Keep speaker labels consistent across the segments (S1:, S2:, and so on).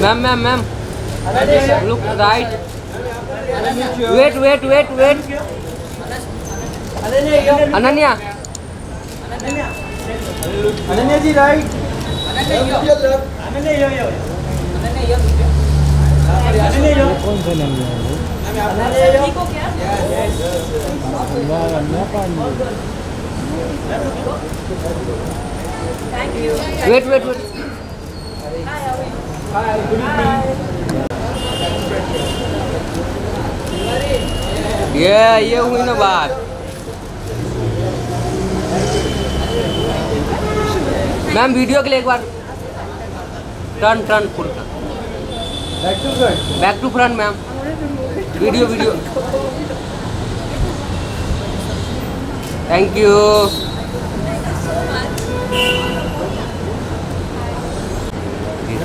S1: Ma'am ma'am
S2: ma'am look
S3: right wait wait
S1: wait wait Ananya
S3: Ananya ji
S4: right Ananya yo
S3: yo
S4: yo yo हुई ना बात। Ma'am video के लिए एक बार। Turn
S2: turn full turn
S4: back to front ma'am. Video video. Thank you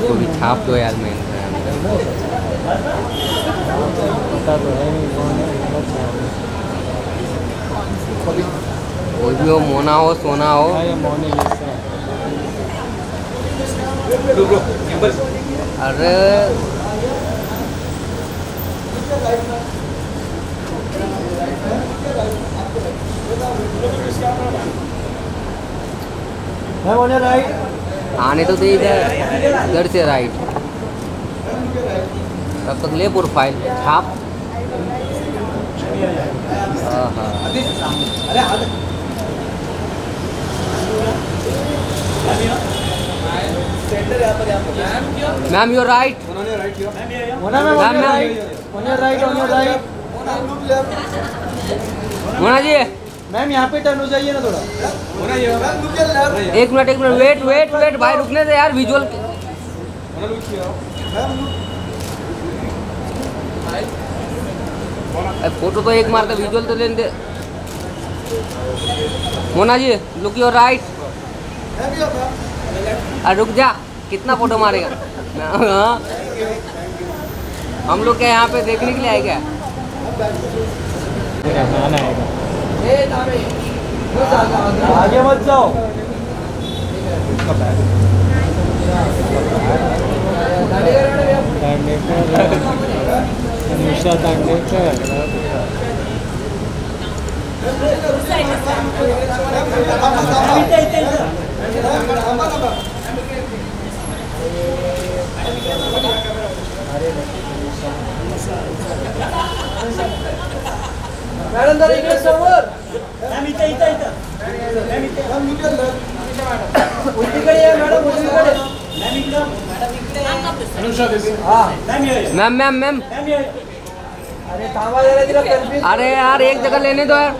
S4: इसको भी छाप दो यार मैं। कोई भी हो मोना हो सोना हो।
S1: हाँ,
S4: अरे।
S2: मैम ऑन राइट
S4: आने तो दे इधर इधर से राइट तब तक ले प्रोफ़ाइल छाप।
S2: Ma'am your right ma'am. Right
S4: right ji.
S2: Ma'am यहाँ पे टर्न हो जाइए ना थोड़ा।
S4: एक मिनट एक मिनट वेट वेट वेट भाई रुकने दे यार विजुअल फ़ोटो तो एक मारता विजुअल तो लेने दे। Mona ji look your right अरे रुक जा कितना फ़ोटो मारेगा? हाँ। हम लोग क्या यहाँ पे देखने के लिए आए क्या?
S1: मेरा गाना आएगा
S2: आगे मत जाओ।
S1: अनुषा दांडेकर।
S2: मॅडम जरा इकडे समोर. मॅम इथे इथे इथं. मॅम इथे. उजवीकडे या मॅडम उजवीकडे. मॅम इकडं. हा मॅम ये.
S4: Ma'am ma'am ma'am.
S2: मॅम ये. अरे थांबा जरा तिला कन्फ्युज
S4: अरे यार एक जगह लेने दो यार.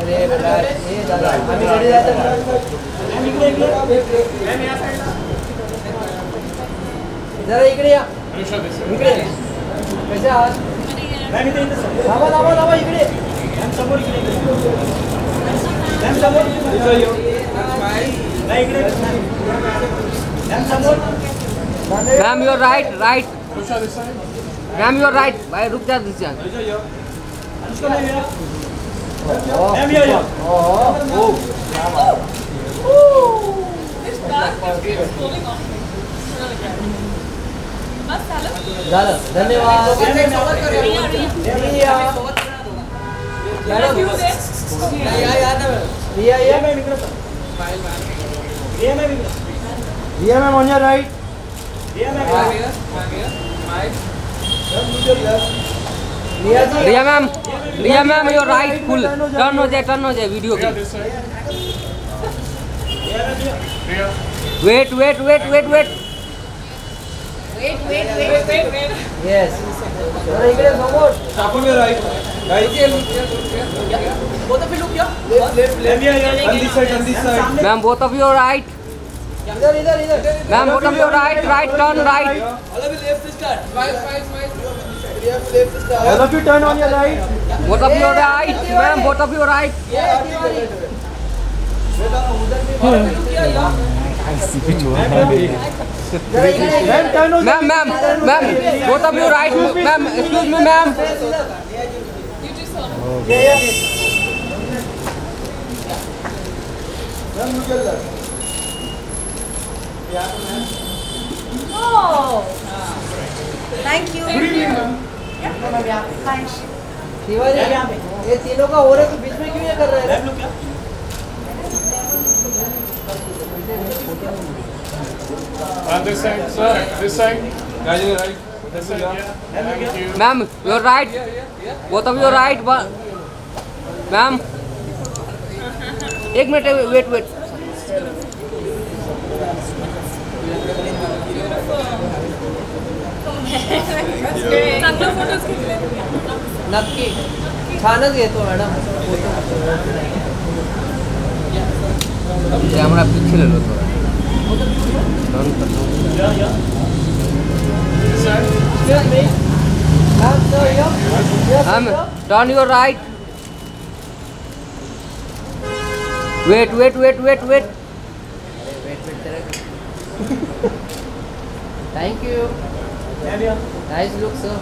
S2: अरे बेटा हे दादा आम्ही घरी जायचं मॅम इकडे इकडे. मॅम या साईडला जरा इकडे या. इकडे. कसे आहात मॅम इथे इथे थांबा थांबा थांबा इकडे मॅम समोर इकडे मॅम समोर नाही इकडे मॅम समोर
S4: ma'am your right right ma'am your right भाई, रुक जा दीजिए
S2: मॅम या या
S3: बस झालं
S2: झालं धन्यवाद रिया मॅडम रिया या इकडे Riya. Ma'am on your ji.
S4: Riya ma'am Riya ma'am your right full turn हो जाए टर्न हो जाए वीडियो के। Wait wait wait wait wait
S3: Wait, wait, wait, wait, wait.
S2: Yes जरा इकडे समोर
S5: Sharpen your right. Right.
S2: Left left
S5: Let me hear. On this side, on this side.
S4: Ma'am both of your right
S2: इधर इधर इधर
S4: ma'am both of your right right turn right
S5: All of you turn on your right.
S4: Both of your right ma'am both of your right
S5: Then turn on.
S4: Ma'am ma'am ma'am both of
S3: your right ma'am excuse me ma'am. Thanks.
S2: Shivaji ये तीनों का हो रहा है तो बीच में क्यों ये कर रहे हैं?
S6: On this side, sir. This side.
S5: Guys, on your right.
S6: This side. Yeah. Thank you.
S4: Ma'am your right both of your right ma'am एक minute wait wait
S3: That's great. चांगला photos घेतले.
S2: नक्की छानच घेतो मॅडम
S4: कैमरा पीछे ले लो थोड़ा turn कर
S2: sir.
S4: Turn your right wait wait wait wait wait
S2: Thank you. Nice look, sir.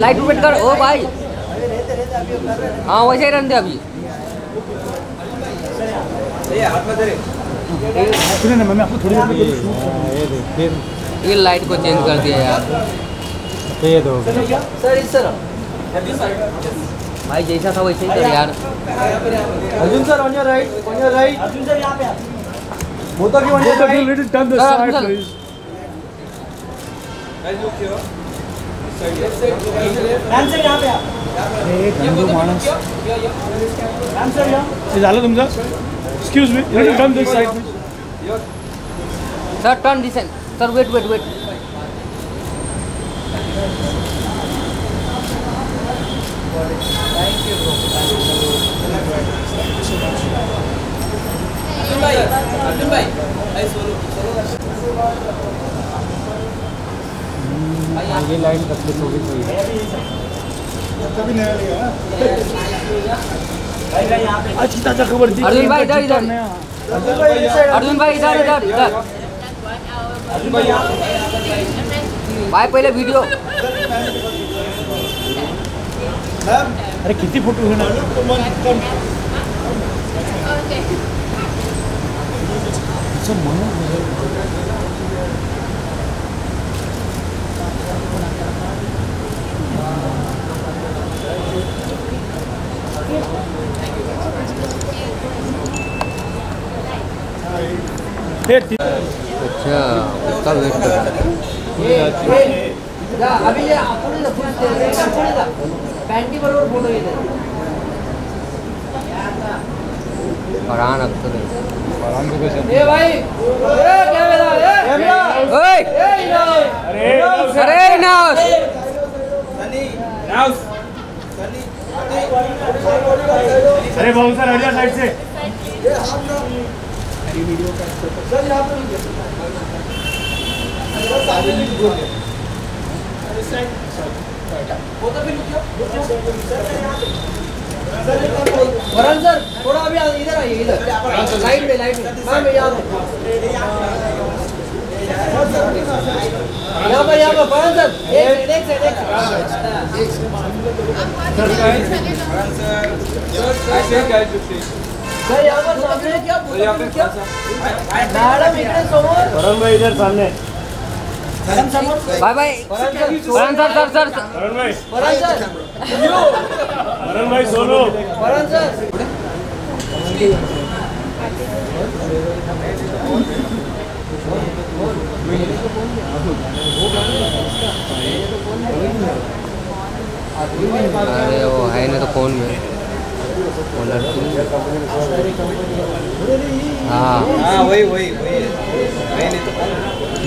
S4: Light wait कर ओ भाई
S2: हैं
S4: वैसे ही रहने दे अभी
S1: ये
S4: लाइट को चेंज कर दिया यार
S1: ये दो
S2: सर इस तरह
S4: भाई जैसा था वैसे ही कर यार
S5: Arjun sir, on your right. On your right.
S2: Arjun sir यहाँ पे आ
S5: Both of you on your right.
S6: little turn झालं तुमचं excuse me. Little turn this side
S4: sir turn this sir wait wait wait
S1: ये light बदले तो भी कोई है?
S4: अर्जुन भाई इधर इधर। अर्जुन भाई इधर इधर। इधर भाई पहले वीडियो।
S1: अरे किती फ़ोटो घेणार
S4: अच्छा उसका वेट कर रहा है
S2: ए, ए, अभी ये पुढे जा पुढे जा, एकदम पुढे जा बरोबर फ़ोटो येते
S4: फरहान अख्तर है
S2: ए भाई ए कॅमेरा ए
S4: ओए
S2: ए इधर
S4: अरे नाउस
S5: Now.
S6: अरे भाऊ सर, हट साइड से।
S2: वरण सर, थोड़ा अभी इधर आइए, इधर। लाइट में लाइट में। हाँ मैं यहाँ यहाँ पर यहाँ पर वरण सर एक एक साइड एक
S5: see.
S2: सर यहाँ पर सामने क्या मॅडम इकडे समोर।
S6: वरुण भाई इधर सामने।
S4: Bye bye. Farhan sir sir sir sir
S6: Varun भाई।
S2: वरण सर
S6: वरुण भाई सोलो।
S2: वरण सर।
S4: अरे वो है ना तो फ़ोन में
S2: हाँ।
S5: हाँ वही वही वही मैं नहीं तो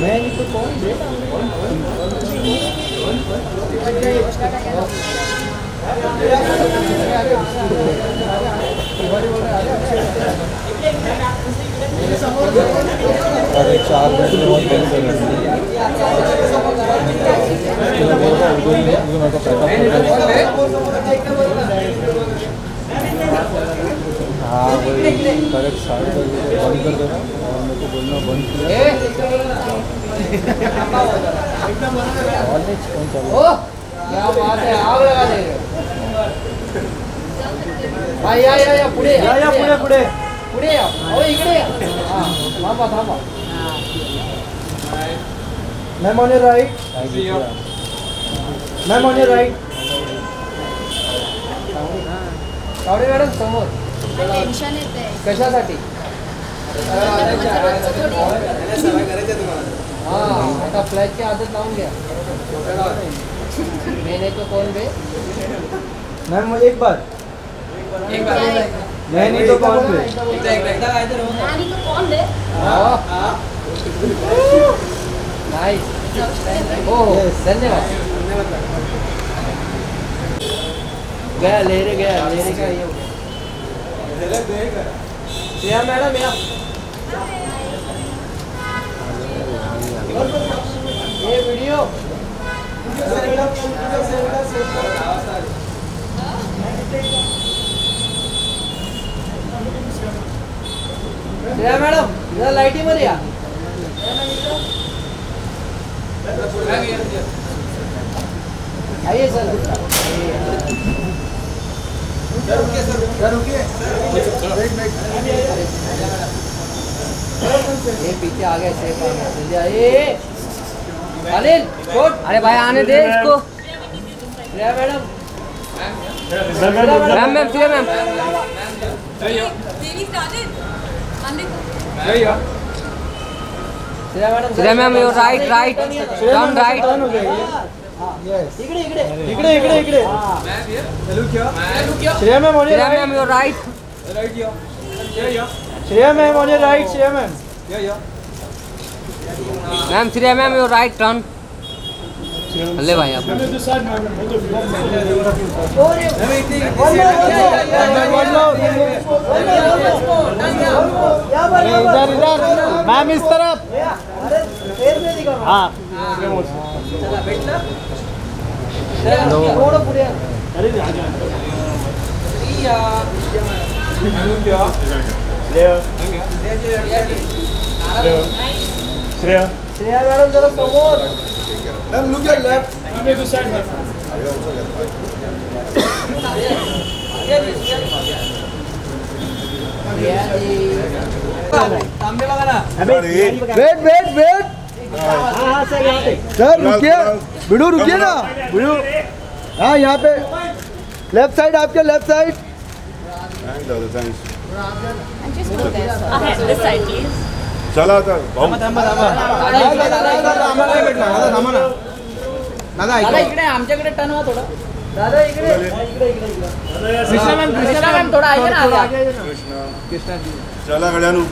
S7: मैं नहीं तो कौन
S5: अरे चार बहुत हाँ वही करेक्ट साढ़े दस बजे बंद कर देना और मेरे को बोलना बंद किया कॉलेज कौन चल
S2: क्या बात है। आग लगा दे रहे या या या पुढे
S7: या या पुढे पुढे
S2: पुढे या अहो इकडे या थांबा थांबा
S7: मॅम ऑन योर राईट
S5: है
S7: ma'am on your right
S2: Tawde madam समोर.
S3: टेन्शन येते
S2: कशासाठी? हा आता फ्लॅटची आदत लावून घ्या. मेने तो कौन बे?
S7: मॅम एक बार. मैं नहीं तो कौन बे?
S3: आणि तो कोण दे
S2: नाईस धन्यवाद। गया, ले रे, गया, ले रे का ये गया. या मॅडम या ये श्रेया मॅडम जरा लाईटीमध्ये या आइए सर ये पीछे आ गए सेफ़ आ गए जल्दी आइए अनिल अरे भाई आने दे इसको madam
S3: ma'am ma'am Shreya ma'am
S2: Shreya madam सीधा ma'am your right right turn right
S7: turn हो गया यस इकडे इकडे इकडे इकडे इकडे Shreya ma'am
S2: on
S7: Shreya
S2: ma'am your right
S7: Shreya ma'am on your right Shreya ma'am
S2: ma'am Shreya ma'am your right turn ले भाई आप.
S7: इधर इधर मैम इस तरफ़ हाँ
S2: थोडं पुढे या.
S1: Shreya.
S2: श्रेया मॅडम जरा समोर
S1: Side,
S7: हाँ हाँ सर रुकिए। बिड़ू रुकिए ना। बिड़ू हाँ यहाँ पे। लेफ़्ट साइड आपके लेफ़्ट साइड
S8: चला आता भाऊ
S2: दादा इकडे आमच्याकडे टर्न व्हा थोडा दादा इकडे इकडे इकडे इकडे कृष्णा मॅम कृष्णा मॅम थोडा आहे ना आगे
S8: चला गड्यानू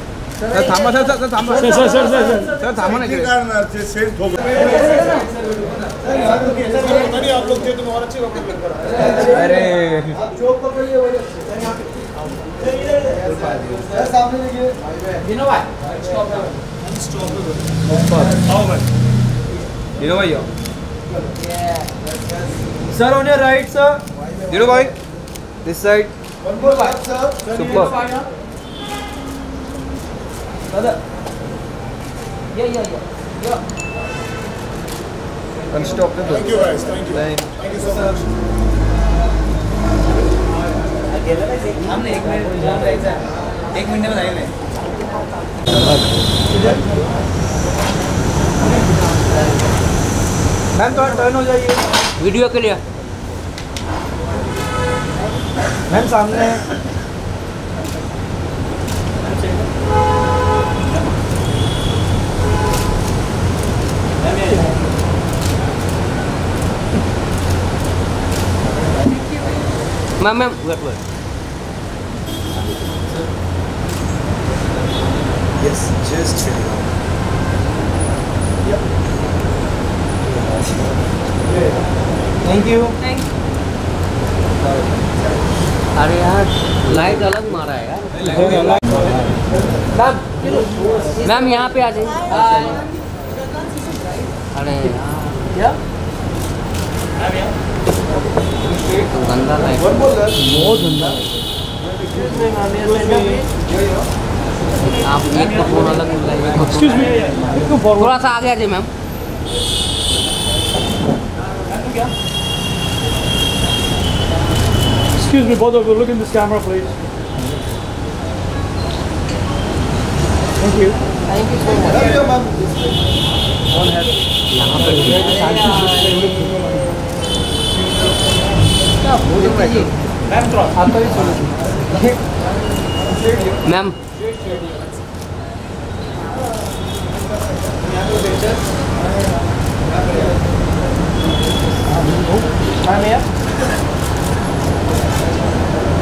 S7: थांबा सर सर थांबा
S1: sir, sir, sir.
S7: सर थांबा ना
S8: किती
S7: इकडे
S8: काढणार ते सेट ठोक
S7: अरे
S5: Dino bhai Sir on your right sir Dino bhai This side Super
S2: या या या
S5: And stop the
S8: thank you guys thank you Thank thank you so much
S5: एक मिनिट में जाएँगे
S7: मैम थोड़ा टर्न हो जाइए।
S2: वीडियो के लिए।
S7: मैम सामने।
S2: Ma'am ma'am. Wait wait
S6: Yes, just check it out.
S5: Thank you
S4: अरे यार लाइट अलग मारा है यार। मैम मैम यहाँ पे आ जाइए। अरे यार। तो गंदा लाइट. बहुत गंदा। आप एक को फ़ोन अलग मिल रहा है एक को
S1: एक्सक्यूज मी
S4: थोड़ा सा आगे आ जाइए ma'am
S1: Excuse me, both of you, look in this camera, please. Thank you.
S4: Thank you so much
S6: Love you, ma'am. One head.
S4: यहाँ पे क्या चाहिए आपका भी सुनो मैम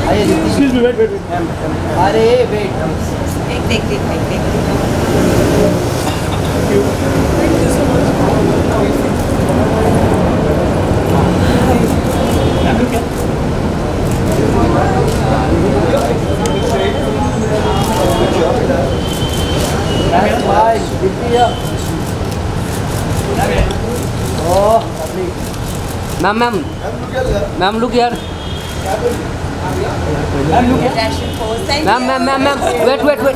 S4: आइए दीदी
S1: Excuse me, wait, wait, wait.
S4: अरे वेट
S3: देख देख देख देख देख
S4: That's fine. Dipti up. Oh, lovely. Ma'am, ma'am, ma'am, ma'am ma'am
S3: ma'am look यार
S4: ma'am ma'am ma'am ma'am wait wait wait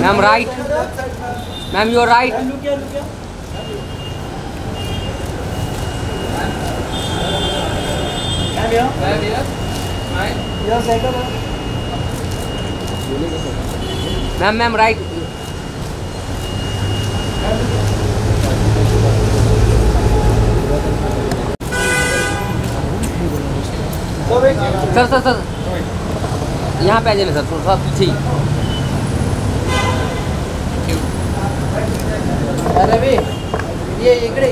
S5: Ma'am, right. Ma'am,
S4: you're right. Ma'am, here. Ma'am. Right. Ma'am, ma'am, right. Sir, sir, sir. यहाँ पे आ जाइए sir थोड़ा सा ठीक अरे भी ये इकडे।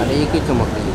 S4: अरे एक ही चमक रही है।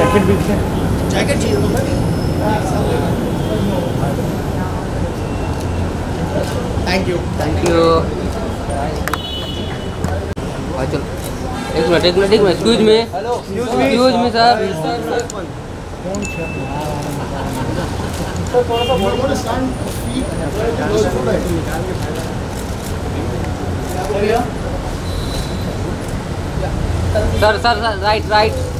S1: जैकेट भी दिखाएँ
S4: थैंक यू भाई चलो एक मिनट एक मिनट एक minute excuse me excuse me
S5: sir sir
S1: sir sir right right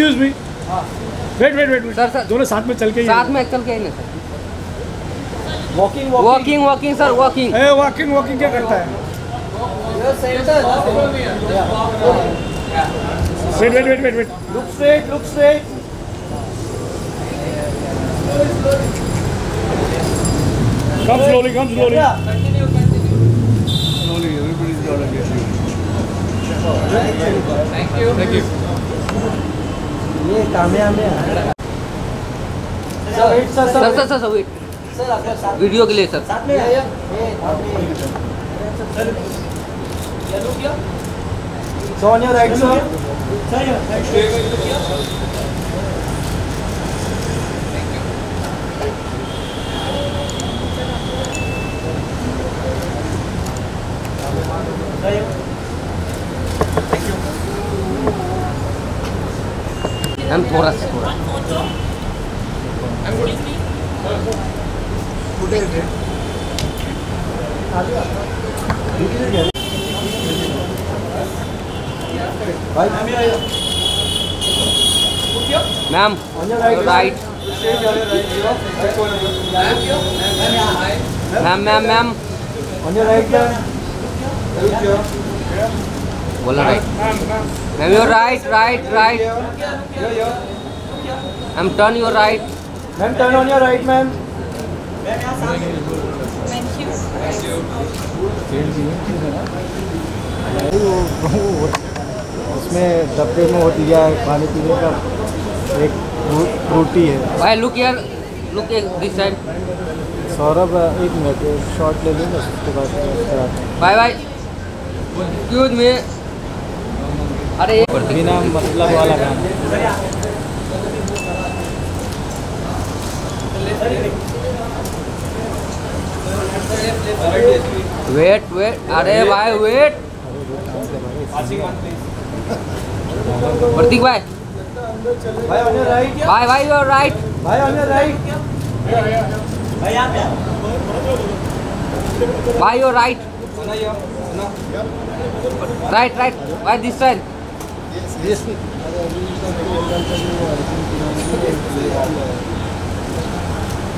S1: excuse me wait wait wait
S4: sir, sir.
S1: दोनों साथ में चल के
S4: साथ में चल के ही ना sir
S5: Walking, walking.
S4: Walking walking sir walking
S1: a walking walking क्या करता है? Wait wait wait wait wait
S5: Look straight, look straight.
S1: Come slowly come slowly
S5: Yeah. ये कामयाब है sir wait, sir, sir,
S4: sir
S5: wait.
S4: Sir sir sir wait
S5: sir आपका
S4: video के लिए sir
S5: साथ में आइए ये आप So on your right, sir.
S4: Ma'am थोड़ा सा थोड़ा
S5: ma'am right. Ma'am ma'am ma'am ma'am.
S4: बोला right ma'am your right right right ma'am turn your right
S5: Ma'am, turn on your right, ma'am. उसमें डब्बे में वो दिया है खाने पीने का। एक फ्रूटी है।
S4: भाई लुक यार लुक दिस साइड
S5: सौरभ एक मिनट शॉट ले लूँगा उसके बाद
S4: बाय बाय एक्सक्यूज मी अरे।
S5: बिना मतलब वाला गाना।
S4: वेट वेट अरे भाई वेट प्रतीक भाई।
S5: भाई
S4: भाई भाई योर राइट
S5: भाई ऑन राइट
S4: भाई योर राइट राइट राइट भाई this side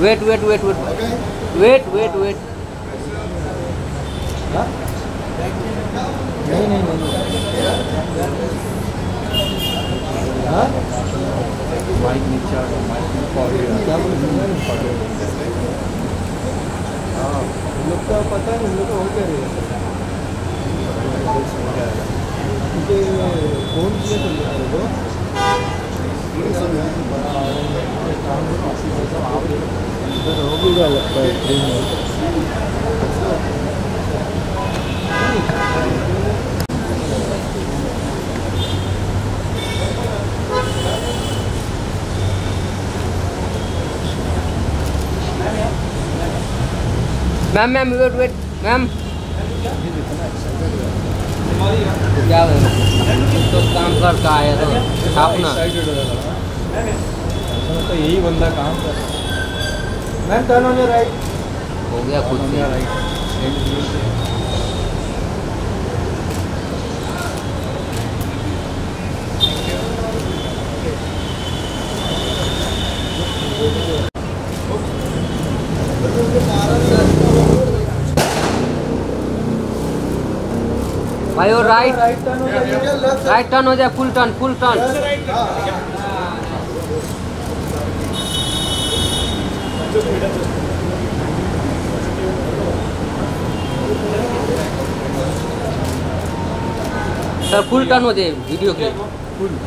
S4: wait wait wait wait wait wait wait
S5: नहीं नहीं नहीं माइक नीचे गया माइक लोग का पता नहीं, लोग का हो क्या क्योंकि फ़ोन किया तो मेरे हो भी गया लगता है ट्रेन में
S4: ma'am ma'am wait wait ma'am क्या तो काम करता है तो अपना।
S5: तो यही बंदा काम कर। Ma'am turn on your right
S4: हो गया खुद से। भाई और राइट
S5: राइट टर्न हो
S4: जाए full turn full turn sir full turn हो जाए वीडियो के फुल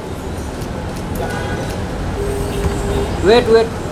S4: वेट वेट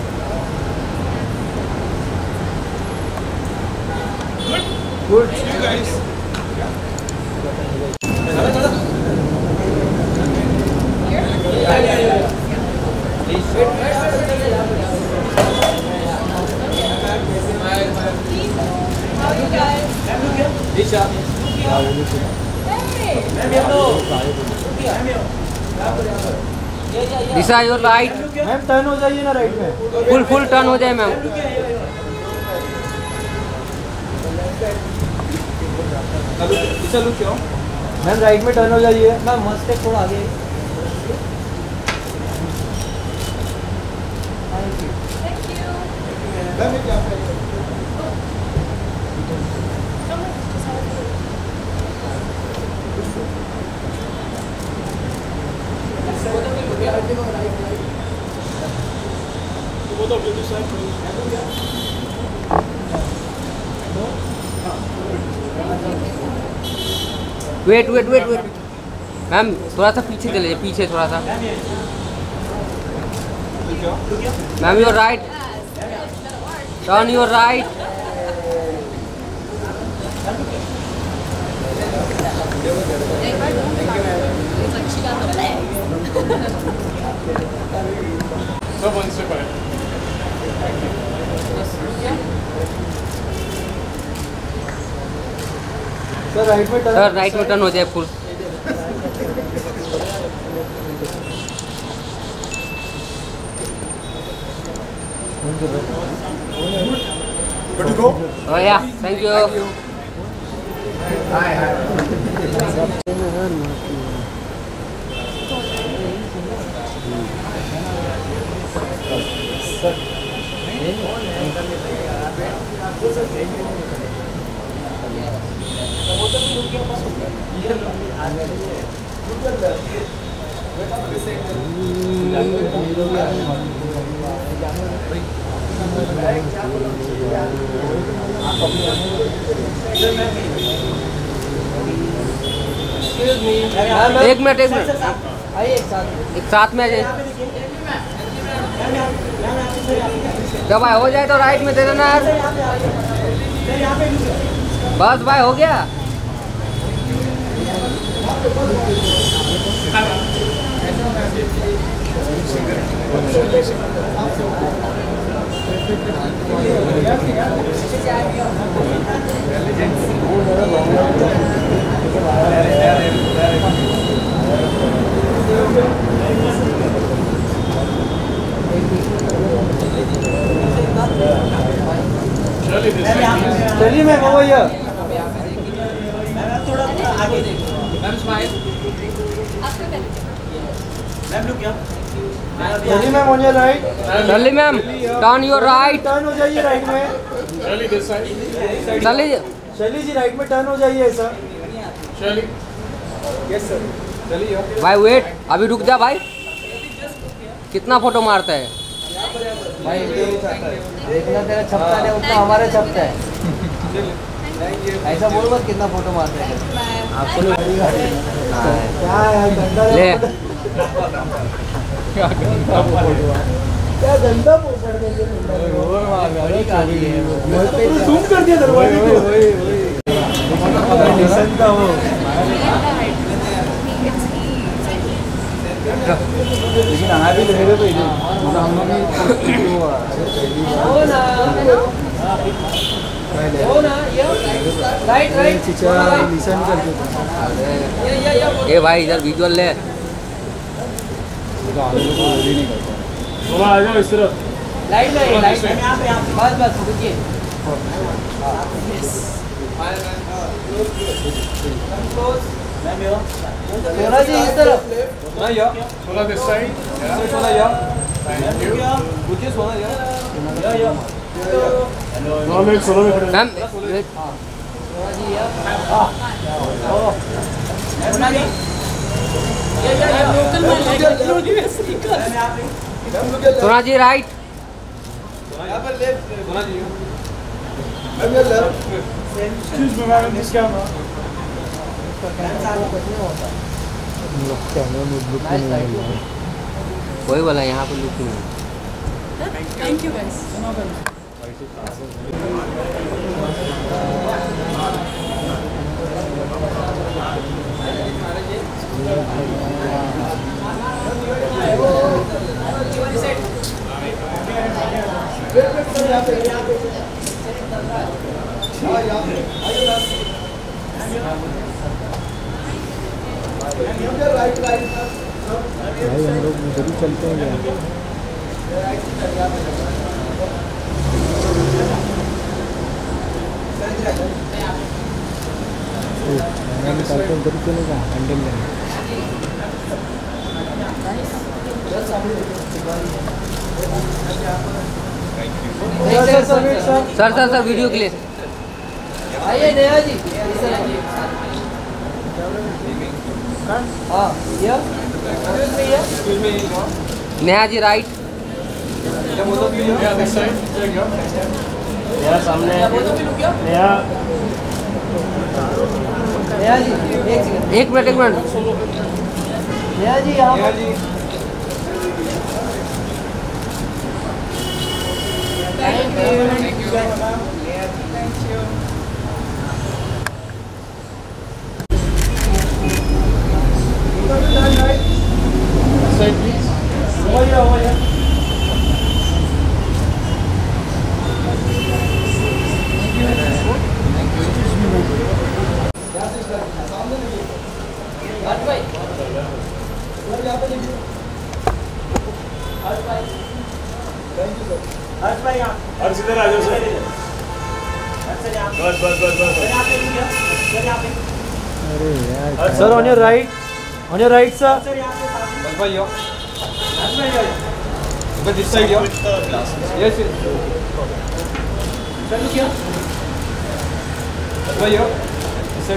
S4: दिशा योर राइट
S7: मैम टर्न हो जाइए ना राइट में।
S4: फुल फुल टर्न हो जाए मैम
S7: मैम राइट में टर्न हो जाइए।
S4: मैम मस्त है थोड़ा आगे। Wait wait wait wait ma'am थोड़ा सा पीछे चले पीछे थोड़ा सा। Ma'am your right turn your right
S6: Só one step ahead.
S7: Sir right में टर्न
S4: सर राइट में टर्न हो जाए full
S9: Good to go?
S4: Oh yeah, thank you. एक मिनट एक मिनट। एक साथ में आ जाइए जब भाई हो जाए तो राइट में दे देना यार। बस भाई, हो गया?
S6: Surely this side.
S7: चलिए मैम चलिए मैम राइट
S4: चलिए ma'am turn your right
S7: turn हो जाइए राइट में.
S6: Surely this side.
S4: चलिए
S7: चलिए जी राइट में टर्न हो जाइए ऐसा
S6: Surely.
S7: यस सर चलिए
S4: भाई वेट अभी रुक जा भाई कितना फ़ोटो मारता है?
S7: भाई
S4: जितना तेरा छपता है उतना हमारा छपता है. ऐसा बोल मत कितना फ़ोटो मारते हैं.
S7: क्या गंदा
S4: ले
S7: क्या गंदा पोपड़ जूम कर दिया दरवाजे को निशन का वो लेकिन आ भी रहे थे पहले हम लोग भी वो
S4: राइट ए भाई इधर विजुअल ले
S6: आ जाओ इस तरफ़.
S4: लाइट में लाइट में बस बस रुकिए सोना जी इस तरफ़
S6: Sola this side. Yeah. Thank you.
S8: नौ मिनट सोलह में खड़े
S4: मैम सोना जी राइट. वही वाला यहाँ पर लुक नहीं
S5: you guys. हम लोग ही चलते हैं क्या ओ, मैं हैं उधर ही चलेगा हैंडल लेने
S2: sir sir sir sir video के लिए आइए नेहा जी हाँ। ये
S6: Neha ji right you go.
S2: Neha. एक मिनट एक मिनट एक मिनट नेहा जी यहाँ पर
S6: This side, please.
S10: हर सीधे आ जाओ सर बस बस बस बस
S5: अरे यार
S7: Sir, on your right. On your right, sir.
S8: But this side. This side.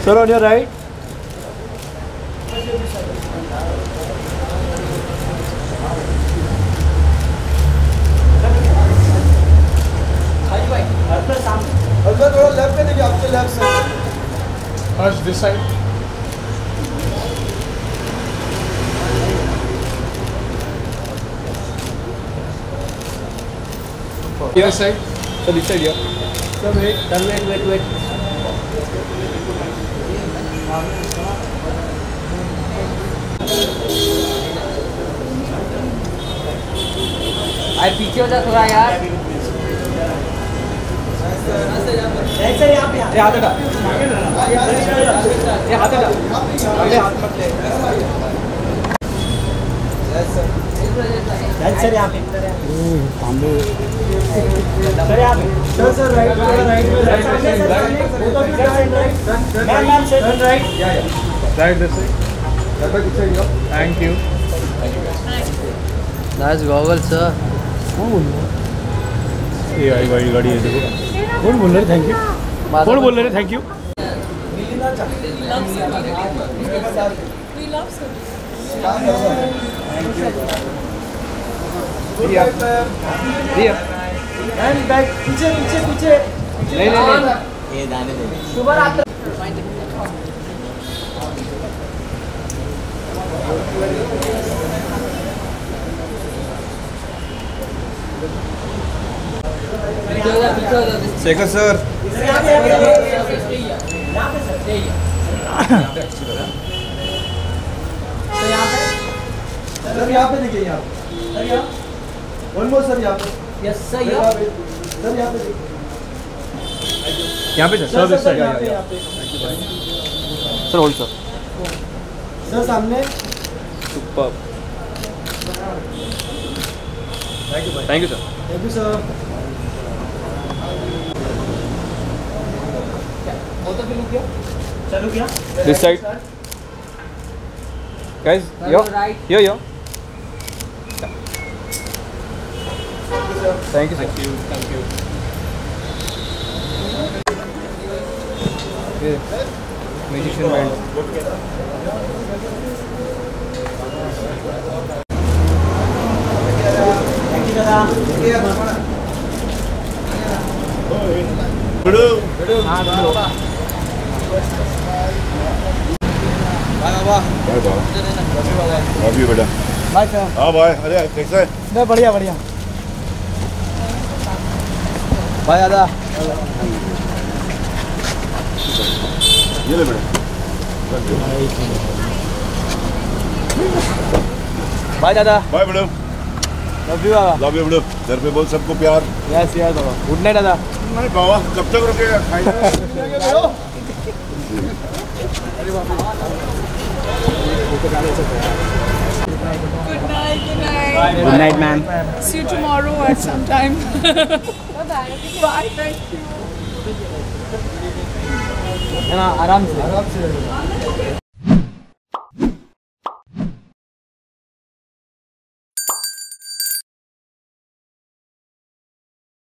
S7: Sir, on your right.
S10: हल्का थोड़ा लेफ़्ट में देखिए आपके left side
S6: Harsh, this side. This side.
S8: So this side yo.
S2: Sir, wait, turn, wait, wait, wait. अरे पीछे हो जा थोड़ा यार
S8: ये हाथ हटा ये हाथ हटा अगले हाथ मत ले
S7: सर यहाँ पे
S5: तांबे
S7: सर यहाँ पे sir sir right right ma'am ma'am sir right
S6: Right, this side. Thank you.
S2: Nice goggle sir
S5: कौन बोल रहा है ये आई गाड़ी गाड़ी है देखो कौन बोल रहे थैंक यू कौन बोल रहे थैंक यू
S7: बैक पीछे पीछे पीछे।
S8: नहीं नहीं
S2: हो। जा पीछे हो
S8: शेखर सर।
S10: सर यहाँ पे। देखिए यहाँ। सर यहाँ। वन मोर सर यहाँ पे।
S2: यस सर
S10: यहाँ पे सर यहाँ पे
S8: यहाँ पे
S7: sir sir
S8: sir hold sir
S7: sir सामने
S8: super thank you sir
S7: thank you sir चलो क्या?
S8: This side. guys yo. yo yo. Thank you sir.
S6: Thank you. Thank you.
S8: Musician band
S10: अभी बेटा।
S7: बाय सर
S10: हाँ भाई अरे कैसा है?
S7: बढ़िया बढ़िया।
S8: बाय दादा
S10: ये ले बेटा
S8: बाय दादा
S11: बाय मैडम
S8: लव यू बाबा
S11: लव यू मैडम घर पे बोल सबको प्यार
S8: यस यस बाबा गुड नाइट दादा
S11: नहीं बाबा कब तक रुकेगा खाएगा
S3: Good night, good night.
S8: Good night ma'am
S3: See you tomorrow at some time. Bye-bye. Bye, thank you.
S8: है ना आराम से
S11: आराम से